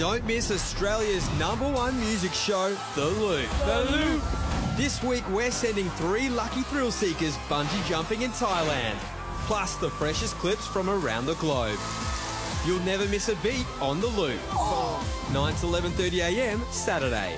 Don't miss Australia's number one music show, The Loop. The Loop. This week we're sending three lucky thrill seekers bungee jumping in Thailand, plus the freshest clips from around the globe. You'll never miss a beat on The Loop. 9 to 11.30am Saturday.